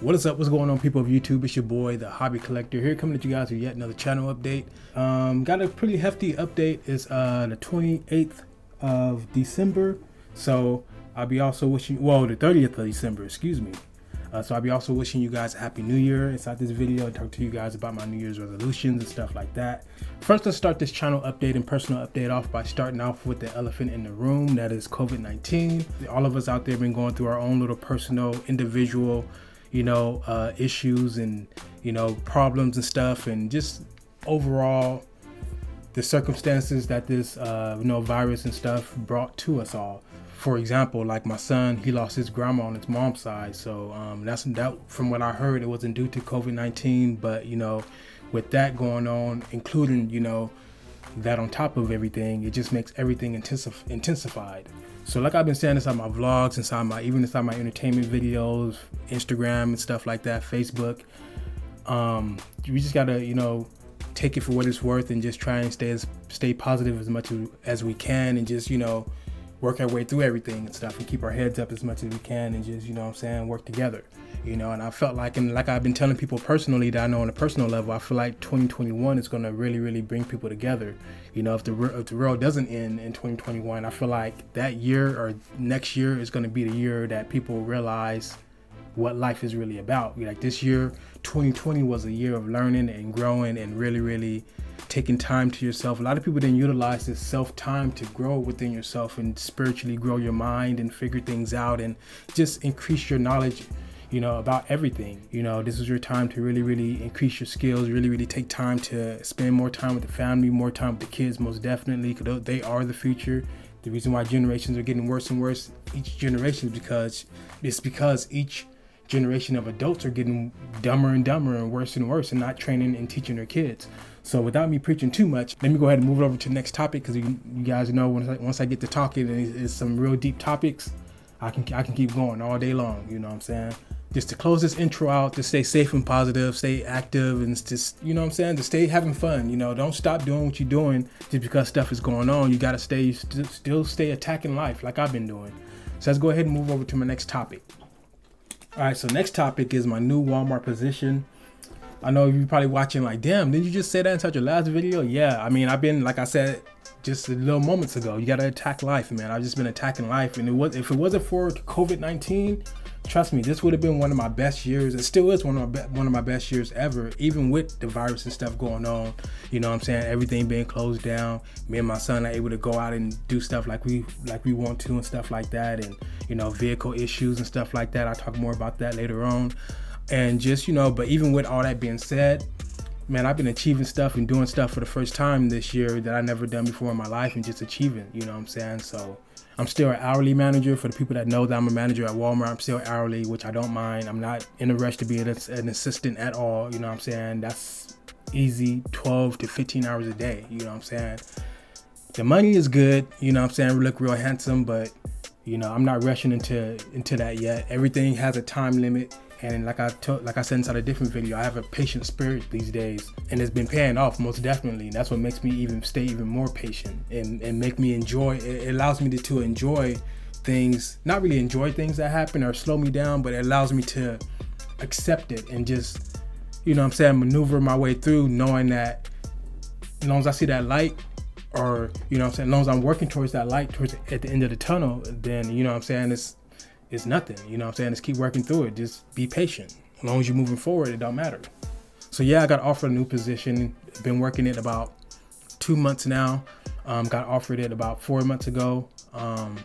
What is up? What's going on, people of YouTube? It's your boy, the Hobbie Collector, here coming to you guys with yet another channel update. Um, got a pretty hefty update. It's uh, the 28th of December, so I'll be also wishing, well, the 30th of December, excuse me. Uh, so I'll be also wishing you guys a happy new year inside this video and talk to you guys about my new year's resolutions and stuff like that. First, let's start this channel update and personal update off by starting off with the elephant in the room, that is COVID-19. All of us out there been going through our own little personal, individual, you know, uh, issues and, you know, problems and stuff and just overall the circumstances that this, uh, you know, virus and stuff brought to us all for example, like my son, he lost his grandma on his mom's side. So um, that's that. From what I heard, it wasn't due to COVID nineteen, but you know, with that going on, including you know, that on top of everything, it just makes everything intensif- intensified. So like I've been saying inside my vlogs, inside my even inside my entertainment videos, Instagram and stuff like that, Facebook. Um, we just gotta you know take it for what it's worth and just try and stay as stay positive as much as we can and just you know work our way through everything and stuff and keep our heads up as much as we can and just, you know what I'm saying, work together. You know, and I felt like, and like I've been telling people personally that I know on a personal level, I feel like 2021 is going to really, really bring people together. You know, if the, if the world doesn't end in 2021, I feel like that year or next year is going to be the year that people realize what life is really about. Like this year, 2020 was a year of learning and growing and really, really taking time to yourself. A lot of people didn't utilize this self time to grow within yourself and spiritually grow your mind and figure things out and just increase your knowledge you know, about everything. You know, this is your time to really, really increase your skills, really, really take time to spend more time with the family, more time with the kids, most definitely, because they are the future. The reason why generations are getting worse and worse each generation is because it's because each generation of adults are getting dumber and dumber and worse and worse and not training and teaching their kids. So without me preaching too much, let me go ahead and move it over to the next topic because you, you, guys know once I, once I get to talking and it's, some real deep topics, I can I can keep going all day long. You know what I'm saying? Just to close this intro out, to stay safe and positive, stay active, and just you know what I'm saying, to stay having fun. You know, don't stop doing what you're doing just because stuff is going on. You gotta stay st still stay attacking life like I've been doing. So let's go ahead and move over to my next topic. All right, so next topic is my new Walmart position. I know you're probably watching like, damn, did you just say that inside your last video? Yeah, I mean, I've been, like I said just a little moments ago, you gotta attack life, man. I've just been attacking life. And it was if it wasn't for COVID-19, trust me, this would have been one of my best years. It still is one of my one of my best years ever, even with the virus and stuff going on. You know what I'm saying? Everything being closed down. Me and my son are able to go out and do stuff like we like we want to and stuff like that. And, you know, vehicle issues and stuff like that. I'll talk more about that later on and just you know but even with all that being said man i've been achieving stuff and doing stuff for the first time this year that i never done before in my life and just achieving you know what i'm saying? So i'm still an hourly manager. For the people that know that i'm a manager at walmart i'm still hourly which i don't mind. I'm not in a rush to be an, an assistant at all you know what i'm saying? That's easy 12 to 15 hours a day you know what i'm saying? The money is good you know what i'm saying? We look real handsome but you know i'm not rushing into into that yet. Everything has a time limit and like I told, like I said inside a different video, I have a patient spirit these days, and it's been paying off most definitely. And that's what makes me even stay even more patient and and make me enjoy. It allows me to, to enjoy things, not really enjoy things that happen or slow me down, but it allows me to accept it and just, you know, I'm saying, maneuver my way through, knowing that as long as I see that light, or you know, I'm saying, as long as I'm working towards that light, towards at the end of the tunnel, then you know, I'm saying, it's it's nothing. You know what I'm saying? Just keep working through it. Just be patient. As long as you're moving forward, it don't matter. So yeah, I got offered a new position. Been working it about two months now. Um, got offered it about four months ago. Um,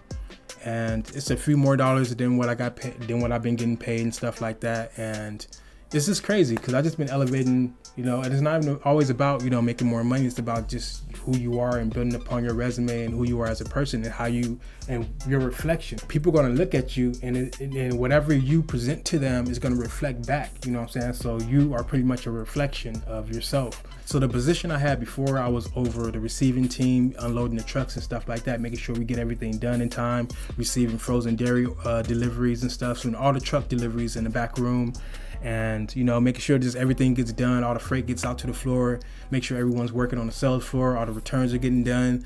and it's a few more dollars than what I got paid, than what I've been getting paid and stuff like that. And this is crazy because I just been elevating, you know, and it's not even always about, you know, making more money. It's about just who you are and building upon your resume and who you are as a person and how you and your reflection. People are going to look at you and, it, and whatever you present to them is going to reflect back, you know what I'm saying? So you are pretty much a reflection of yourself. So the position I had before, I was over the receiving team, unloading the trucks and stuff like that, making sure we get everything done in time, receiving frozen dairy uh, deliveries and stuff, so all the truck deliveries in the back room and you know making sure just everything gets done all the freight gets out to the floor make sure everyone's working on the sales floor all the returns are getting done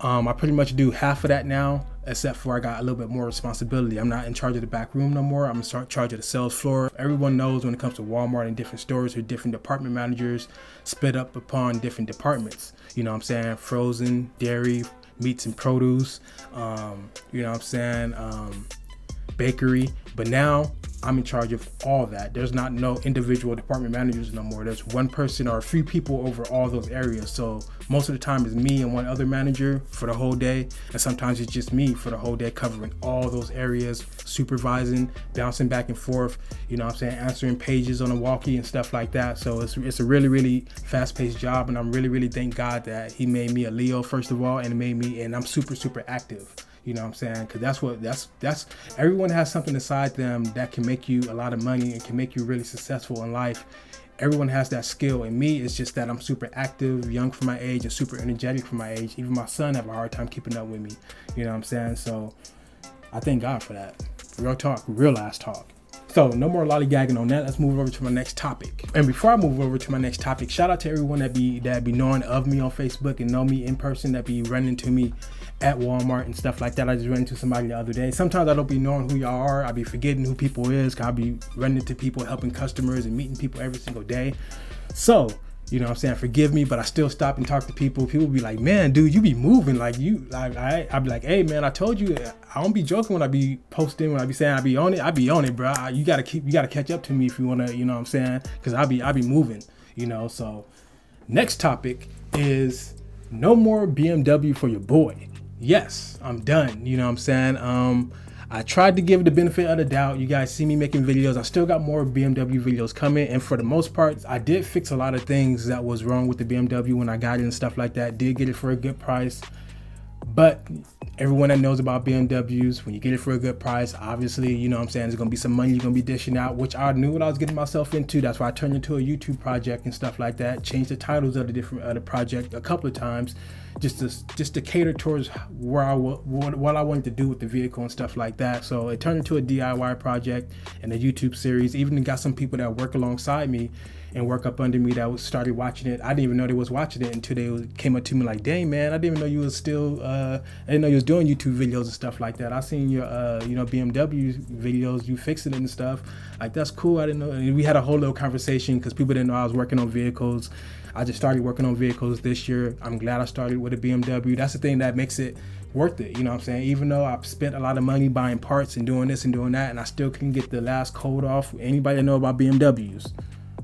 Um, I pretty much do half of that now, except for I got a little bit more responsibility. I'm not in charge of the back room no more. I'm in charge of the sales floor. Everyone knows when it comes to Walmart and different stores or different department managers split up upon different departments. You know what I'm saying? Frozen, dairy, meats and produce, um, you know what I'm saying? Um, bakery. But now I'm in charge of all that. There's not no individual department managers no more. There's one person or a few people over all those areas. So most of the time it's me and one other manager for the whole day. And sometimes it's just me for the whole day covering all those areas, supervising, bouncing back and forth, you know what I'm saying, answering pages on a walkie and stuff like that. So it's, it's a really, really fast paced job. And I'm really, really thank God that he made me a Leo first of all and made me, and I'm super, super active. You know what I'm saying? Because that's what that's that's everyone has something inside them that can make you a lot of money and can make you really successful in life. Everyone has that skill, and me, it's just that I'm super active, young for my age, and super energetic for my age. Even my son have a hard time keeping up with me. You know what I'm saying? So I thank God for that. Real talk, real ass talk. So no more lollygagging on that. Let's move over to my next topic. And before I move over to my next topic, shout out to everyone that be that be knowing of me on Facebook and know me in person that be running to me at Walmart and stuff like that. I just ran into somebody the other day. Sometimes I don't be knowing who y'all are. I be forgetting who people is. Cause I be running into people, helping customers and meeting people every single day. So you know what I'm saying? Forgive me, but I still stop and talk to people. People be like, man, dude, you be moving. Like you like I I be like, hey man, I told you I don't be joking when I be posting, when I be saying I be on it, I be on it, bro. You gotta keep you gotta catch up to me if you wanna, you know what I'm saying? Cause I be I be moving, you know. So next topic is no more BMW for your boy. Yes, I'm done. You know what I'm saying? Um I tried to give the benefit of the doubt. You guys see me making videos. I still got more BMW videos coming. And for the most part, I did fix a lot of things that was wrong with the BMW when I got it and stuff like that. Did get it for a good price. But everyone that knows about BMWs, when you get it for a good price, obviously, you know what I'm saying, there's gonna be some money you're gonna be dishing out, which I knew what I was getting myself into. That's why I turned into a YouTube project and stuff like that. Changed the titles of the different of the project a couple of times, just to just to cater towards where I what, what I wanted to do with the vehicle and stuff like that. So it turned into a DIY project and a YouTube series. Even got some people that work alongside me and work up under me that was started watching it. I didn't even know they was watching it until they came up to me like, "Dang man, I didn't even know you was still. Uh, I didn't know you was doing YouTube videos and stuff like that. I seen your, uh, you know, BMW videos, you fixing it and stuff. Like that's cool. I didn't know. And we had a whole little conversation because people didn't know I was working on vehicles. I just started working on vehicles this year. I'm glad I started with a BMW. That's the thing that makes it worth it. You know what I'm saying? Even though I've spent a lot of money buying parts and doing this and doing that, and I still can get the last code off. Anybody know about BMWs?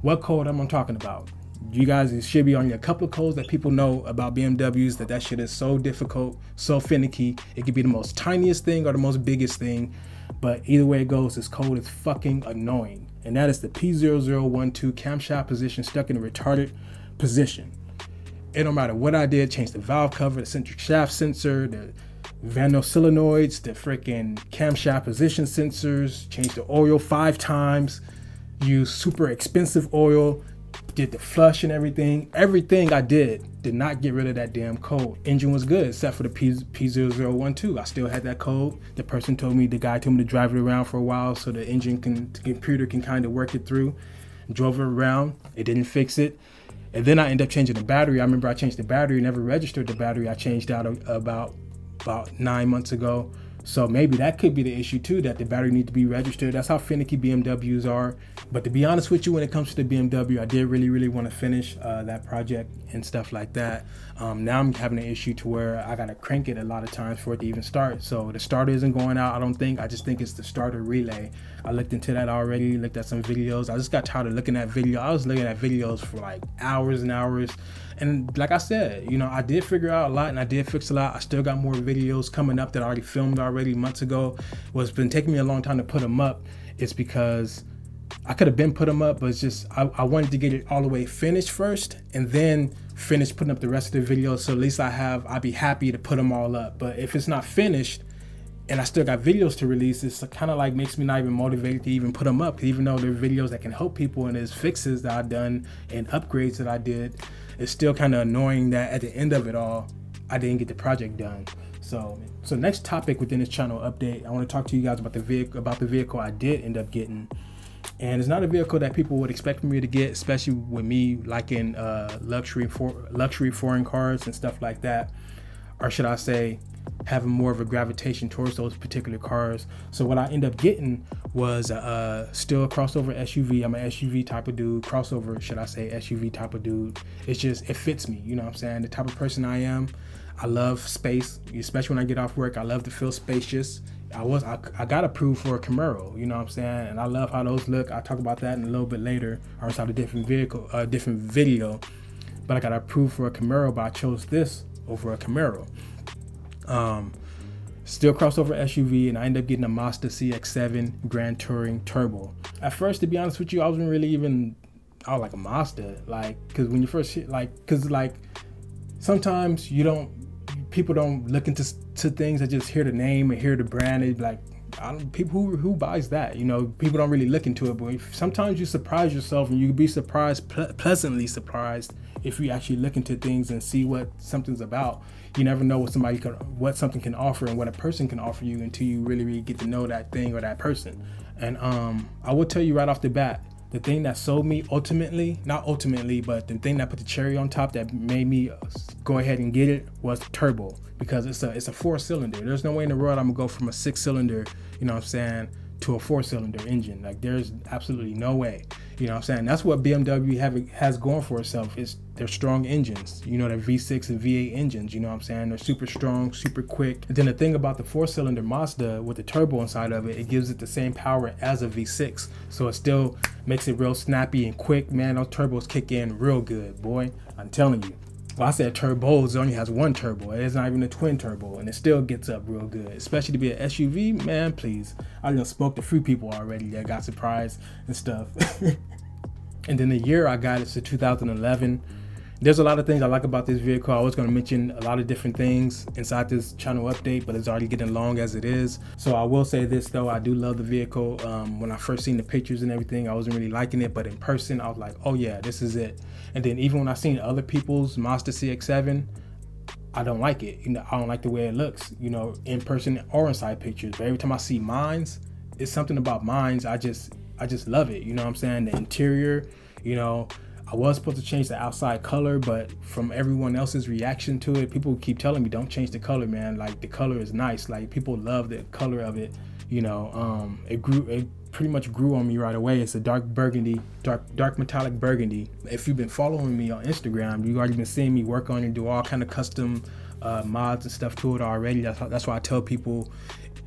What code am I talking about? You guys should be on a couple of codes that people know about BMWs that that shit is so difficult, so finicky. It could be the most tiniest thing or the most biggest thing, but either way it goes, this code is fucking annoying. And that is the P0012 camshaft position stuck in a retarded position. It don't matter what I did, change the valve cover, the eccentric shaft sensor, the solenoids, the freaking camshaft position sensors, change the oil five times used super expensive oil, did the flush and everything. Everything I did did not get rid of that damn code. Engine was good except for the P, P0012. I still had that code. The person told me, the guy told me to drive it around for a while so the engine can, the computer can kind of work it through. Drove it around. It didn't fix it. And then I ended up changing the battery. I remember I changed the battery, never registered the battery. I changed out about about nine months ago. So maybe that could be the issue too, that the battery need to be registered. That's how finicky BMWs are. But to be honest with you, when it comes to the BMW, I did really, really want to finish uh, that project and stuff like that. Um, now I'm having an issue to where I gotta crank it a lot of times for it to even start. So the starter isn't going out. I don't think. I just think it's the starter relay. I looked into that already. Looked at some videos. I just got tired of looking at video. I was looking at videos for like hours and hours. And like I said, you know, I did figure out a lot and I did fix a lot. I still got more videos coming up that I already filmed already months ago. What's been taking me a long time to put them up is because I could have been put them up, but it's just I, I, wanted to get it all the way finished first and then finish putting up the rest of the videos. So at least I have I'd be happy to put them all up. But if it's not finished and I still got videos to release, it's kind of like makes me not even motivated to even put them up. Even though they're videos that can help people and there's fixes that I've done and upgrades that I did it's still kind of annoying that at the end of it all, I didn't get the project done. So, so next topic within this channel update, I want to talk to you guys about the vehicle about the vehicle I did end up getting, and it's not a vehicle that people would expect me to get, especially with me liking uh, luxury for luxury foreign cars and stuff like that. Or should I say, having more of a gravitation towards those particular cars. So what I end up getting was still a crossover SUV. I'm an SUV type of dude. Crossover, should I say, SUV type of dude. It's just it fits me. You know what I'm saying? The type of person I am. I love space, especially when I get off work. I love to feel spacious. I was I, I got approved for a Camaro, you know what I'm saying, and I love how those look. I'll talk about that in a little bit later. I was out a different vehicle, a uh, different video, but I got approved for a Camaro, but I chose this over a Camaro. Um, still crossover SUV, and I ended up getting a Mazda CX-7 Grand Touring Turbo. At first, to be honest with you, I wasn't really even I was like a Mazda, like because when you first like because like sometimes you don't people don't look into to things. They just hear the name and hear the brand. They like I don't people who who buys that. You know, people don't really look into it. But sometimes you surprise yourself, and you be surprised, ple- pleasantly surprised, if you actually look into things and see what something's about you never know what somebody can, what something can offer and what a person can offer you until you really, really get to know that thing or that person. And um, I will tell you right off the bat, the thing that sold me ultimately, not ultimately, but the thing that put the cherry on top that made me go ahead and get it was turbo because it's a it's a four cylinder. There's no way in the world I'm gonna go from a six cylinder, you know what I'm saying, to a four cylinder engine. Like there's absolutely no way. You know what I'm saying? That's what BMW have, has going for itself is their strong engines. You know, their V6 and V8 engines, you know what I'm saying? They're super strong, super quick. And then the thing about the four cylinder Mazda with the turbo inside of it, it gives it the same power as a V6. So it still makes it real snappy and quick. Man, those turbos kick in real good, boy. I'm telling you. Well, I said turbos, it only has one turbo. It's not even a twin turbo, and it still gets up real good. Especially to be an SUV, man, please. I just spoke to a few people already that got surprised and stuff. and then the year I got it to 2011 there's a lot of things I like about this vehicle. I was going to mention a lot of different things inside this channel update, but it's already getting long as it is. So I will say this though, I do love the vehicle. Um, when I first seen the pictures and everything, I wasn't really liking it, but in person, I was like, oh yeah, this is it. And then even when I seen other people's Mazda CX-7, I don't like it. You know, I don't like the way it looks, you know, in person or inside pictures. But every time I see mines, it's something about mines. I just, I just love it. You know what I'm saying? The interior, you know, I was supposed to change the outside color, but from everyone else's reaction to it, people keep telling me don't change the color, man. Like the color is nice. Like people love the color of it. You know, um, it grew. It pretty much grew on me right away. It's a dark burgundy, dark dark metallic burgundy. If you've been following me on Instagram, you've already been seeing me work on it, do all kind of custom uh, mods and stuff to it already. That's that's why I tell people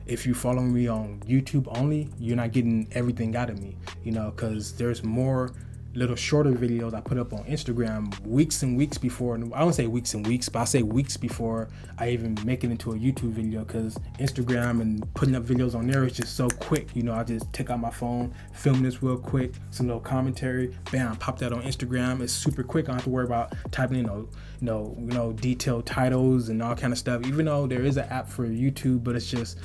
if you follow me on YouTube only, you're not getting everything out of me, you know, because there's more little shorter videos I put up on Instagram weeks and weeks before. And I don't say weeks and weeks, but I say weeks before I even make it into a YouTube video because Instagram and putting up videos on there is just so quick. You know, I just take out my phone, film this real quick, some little commentary, bam, pop that on Instagram. It's super quick. I don't have to worry about typing in, you know, you know, you know, detailed titles and all kind of stuff. Even though there is an app for YouTube, but it's just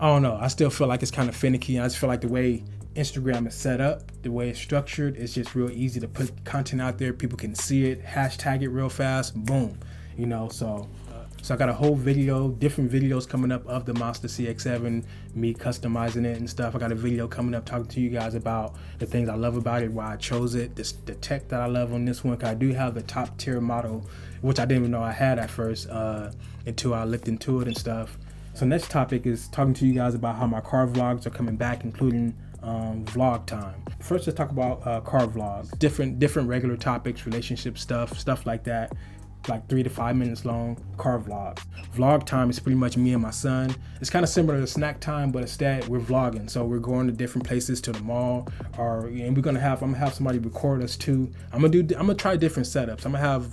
I don't know. I still feel like it's kind of finicky. I just feel like the way Instagram is set up, the way it's structured, it's just real easy to put content out there. People can see it, hashtag it real fast, boom. You know, so so I got a whole video, different videos coming up of the Mazda CX-7, me customizing it and stuff. I got a video coming up talking to you guys about the things I love about it, why I chose it, this, the tech that I love on this one. Cause I do have the top tier model, which I didn't even know I had at first uh, until I looked into it and stuff. So next topic is talking to you guys about how my car vlogs are coming back, including um, vlog time. First, let's talk about uh, car vlogs. Different, different regular topics, relationship stuff, stuff like that. Like three to five minutes long car vlogs. Vlog time is pretty much me and my son. It's kind of similar to snack time, but instead we're vlogging. So we're going to different places, to the mall, or and we're gonna have I'm gonna have somebody record us too. I'm gonna do I'm gonna try different setups. I'm gonna have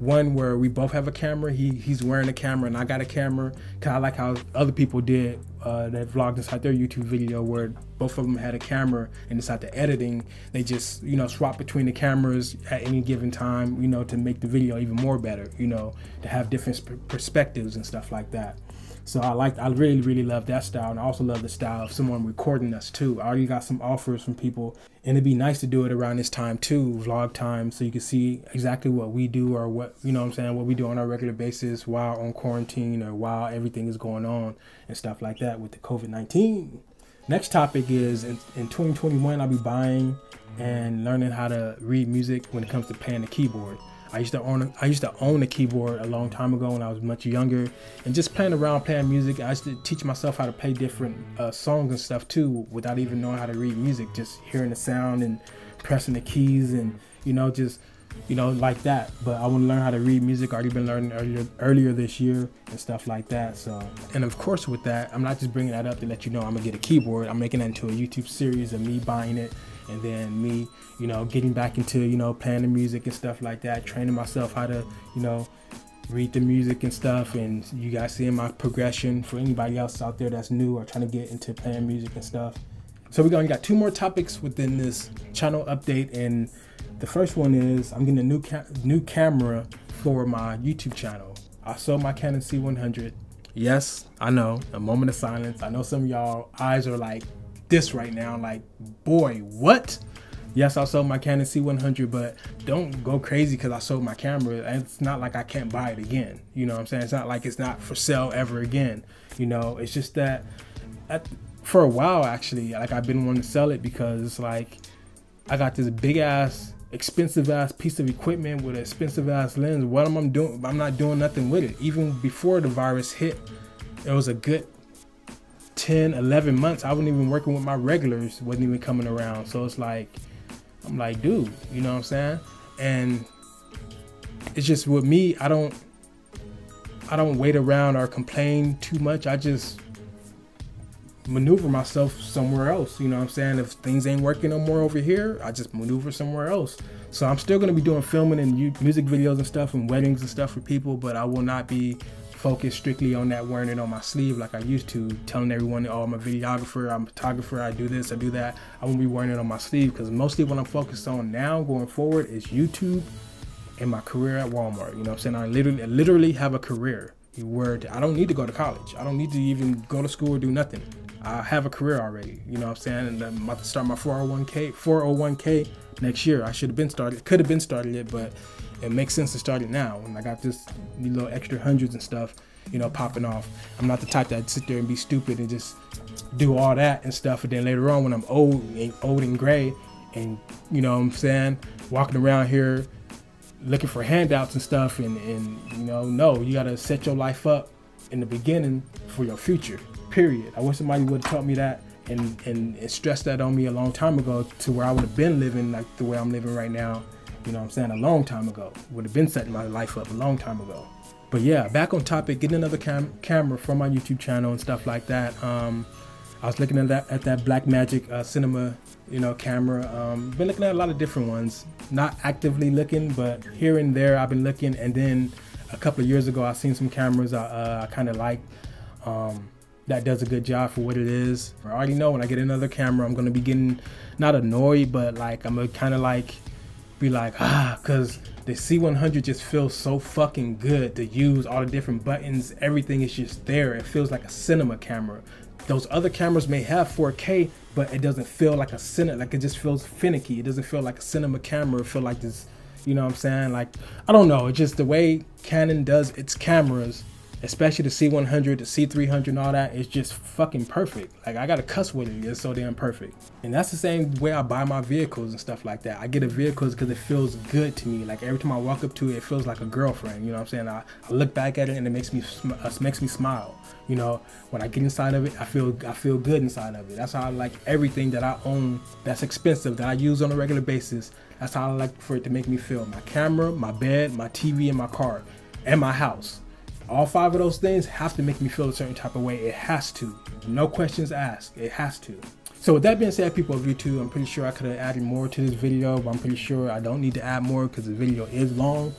one where we both have a camera. He he's wearing a camera and I got a camera. Cause I like how other people did uh, that vlogged inside their YouTube video where both of them had a camera and inside the editing they just you know swap between the cameras at any given time you know to make the video even more better you know to have different perspectives and stuff like that. So I like, I really, really love that style, and I also love the style of someone recording us too. I already got some offers from people, and it'd be nice to do it around this time too, vlog time, so you can see exactly what we do or what you know what I'm saying, what we do on our regular basis while on quarantine or while everything is going on and stuff like that with the COVID 19. Next topic is in, in 2021, I'll be buying and learning how to read music when it comes to playing the keyboard. I used to own I used to own a keyboard a long time ago when I was much younger, and just playing around playing music. I used to teach myself how to play different uh, songs and stuff too, without even knowing how to read music. Just hearing the sound and pressing the keys, and you know, just you know, like that. But I want to learn how to read music. I already been learning earlier earlier this year and stuff like that. So, and of course, with that, I'm not just bringing that up to let you know I'm gonna get a keyboard. I'm making that into a YouTube series of me buying it and then me, you know, getting back into, you know, playing the music and stuff like that, training myself how to, you know, read the music and stuff and you guys seeing my progression for anybody else out there that's new or trying to get into playing music and stuff. So we got two more topics within this channel update and the first one is I'm getting a new ca new camera for my YouTube channel. I sold my Canon C100. Yes, I know, a moment of silence. I know some of y'all eyes are like, this right now. Like, boy, what? Yes, I sold my Canon C100, but don't go crazy because I sold my camera. It's not like I can't buy it again. You know what I'm saying? It's not like it's not for sale ever again. You know, it's just that at, for a while, actually, like I've been wanting to sell it because it's like I got this big ass, expensive ass piece of equipment with an expensive ass lens. What am I doing? I'm not doing nothing with it. Even before the virus hit, it was a good 10, 11 months, I wasn't even working with my regulars, wasn't even coming around. So it's like, I'm like, dude, you know what I'm saying? And it's just with me, I don't, I don't wait around or complain too much. I just maneuver myself somewhere else. You know what I'm saying? If things ain't working no more over here, I just maneuver somewhere else. So I'm still gonna be doing filming and music videos and stuff and weddings and stuff for people, but I will not be focus strictly on that wearing it on my sleeve like I used to, telling everyone, oh, I'm a videographer, I'm a photographer, I do this, I do that. I won't be wearing it on my sleeve because mostly what I'm focused on now going forward is YouTube and my career at Walmart. You know what I'm saying? I literally, literally have a career where I don't need to go to college. I don't need to even go to school or do nothing. I have a career already. You know what I'm saying? And I'm about to start my 401k, 401k next year. I should have been started, could have been started it, but it makes sense to start it now. And I got this little extra hundreds and stuff, you know, popping off. I'm not the type that sit there and be stupid and just do all that and stuff. And then later on, when I'm old and old and gray, and you know what I'm saying, walking around here looking for handouts and stuff, and and you know, no, you gotta set your life up in the beginning for your future. Period. I wish somebody would have taught me that and, and, and stressed that on me a long time ago to where I would have been living like the way I'm living right now you know what I'm saying, a long time ago. Would have been setting my life up a long time ago. But yeah, back on topic, getting another cam- camera for my YouTube channel and stuff like that. Um, I was looking at that at that Blackmagic uh, Cinema, you know, camera. Um, been looking at a lot of different ones. Not actively looking, but here and there I've been looking. And then a couple of years ago, I seen some cameras I, uh, I kind of like. Um, that does a good job for what it is. I already know when I get another camera, I'm gonna be getting not annoyed, but like I'm kind of like be like, ah, because the C100 just feels so fucking good to use. All the different buttons, everything is just there. It feels like a cinema camera. Those other cameras may have 4K, but it doesn't feel like a cinema. Like it just feels finicky. It doesn't feel like a cinema camera. It feel like this, you know what I'm saying? Like I don't know. It's just the way Canon does its cameras especially the C100, the C300, and all that, is just fucking perfect. Like I gotta cuss with it, it's so damn perfect. And that's the same way I buy my vehicles and stuff like that. I get a vehicle because it feels good to me. Like every time I walk up to it, it feels like a girlfriend. You know what I'm saying? I, I look back at it and it makes me uh, makes me smile. You know, when I get inside of it, I feel I feel good inside of it. That's how I like everything that I own that's expensive that I use on a regular basis. That's how I like for it to make me feel. My camera, my bed, my TV, and my car, and my house all five of those things have to make me feel a certain type of way. It has to. No questions asked. It has to. So with that being said, people of YouTube, I'm pretty sure I could have added more to this video, but I'm pretty sure I don't need to add more because the video is long.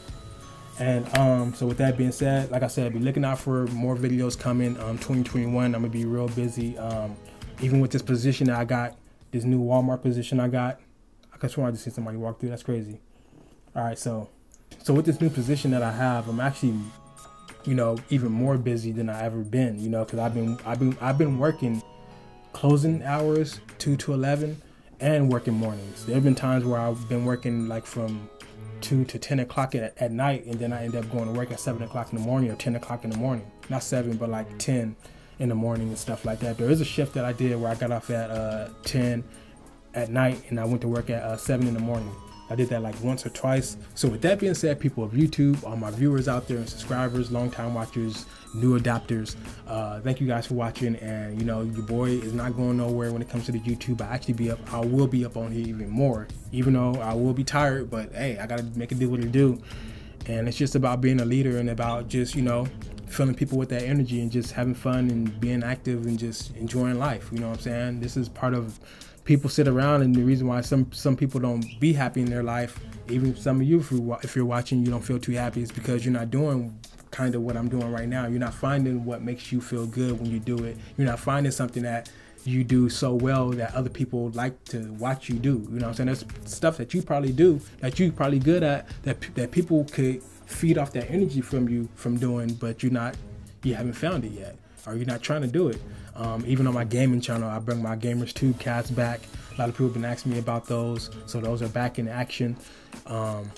And um, so with that being said, like I said, I'll be looking out for more videos coming. Um, 2021, I'm gonna be real busy. Um, even with this position that I got, this new Walmart position I got, I just wanted to see somebody walk through. That's crazy. All right, so so with this new position that I have, I'm actually you know, even more busy than I ever been, you know, because I've been I've been I've been working closing hours two to eleven and working mornings. There have been times where I've been working like from two to ten o'clock at, at night, and then I end up going to work at seven o'clock in the morning or ten o'clock in the morning. Not seven, but like ten in the morning and stuff like that. There is a shift that I did where I got off at uh, ten at night and I went to work at uh, seven in the morning I did that like once or twice. So with that being said, people of YouTube, all my viewers out there and subscribers, long time watchers, new adapters, uh, thank you guys for watching. And you know, your boy is not going nowhere when it comes to the YouTube. I actually be up, I will be up on here even more, even though I will be tired, but hey, I gotta make it do what it do. And it's just about being a leader and about just, you know, filling people with that energy and just having fun and being active and just enjoying life. You know what I'm saying? This is part of people sit around and the reason why some some people don't be happy in their life even some of you if, you, if you're watching you don't feel too happy is because you're not doing kind of what i'm doing right now you're not finding what makes you feel good when you do it you're not finding something that you do so well that other people like to watch you do you know what i'm saying there's stuff that you probably do that you probably good at that that people could feed off that energy from you from doing but you're not you haven't found it yet or you're not trying to do it um, even on my gaming channel, I bring my Gamers 2 cats back. A lot of people have been asking me about those, so those are back in action. Um,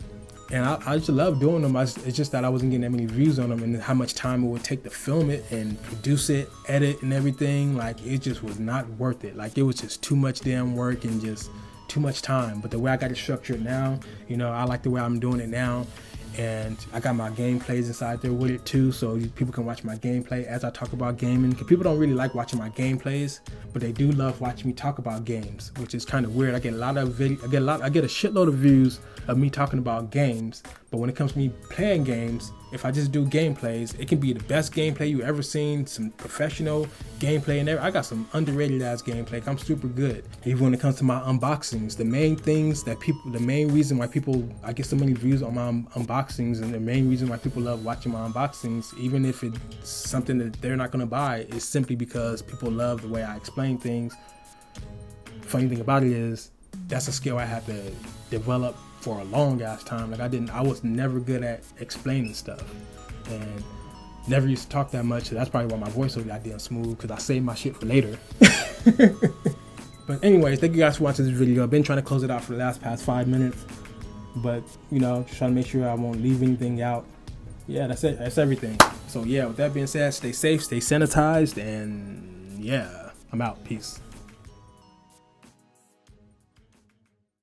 and I, I, just love doing them. I, it's just that I wasn't getting that many views on them, and how much time it would take to film it and produce it, edit, and everything. Like it just was not worth it. Like it was just too much damn work and just too much time. But the way I got it structured now, you know, I like the way I'm doing it now and I got my gameplays inside there with it too, so people can watch my gameplay as I talk about gaming. People don't really like watching my gameplays, but they do love watching me talk about games, which is kind of weird. I get a lot of video, I get a lot, I get a shitload of views of me talking about games, but when it comes to me playing games, if I just do gameplays, it can be the best gameplay you ever seen, some professional gameplay, and I got some underrated ass gameplay. I'm super good. Even when it comes to my unboxings, the main things that people, the main reason why people, I get so many views on my unboxings, and the main reason why people love watching my unboxings, even if it's something that they're not gonna buy, is simply because people love the way I explain things. Funny thing about it is, that's a skill I have to develop for a long ass time. Like I didn't, I was never good at explaining stuff, and never used to talk that much. So that's probably why my voice so goddamn smooth because I save my shit for later. but anyways, thank you guys for watching this video. I've been trying to close it out for the last past five minutes, but you know, just trying to make sure I won't leave anything out. Yeah, that's it. That's everything. So yeah, with that being said, stay safe, stay sanitized, and yeah, I'm out. Peace.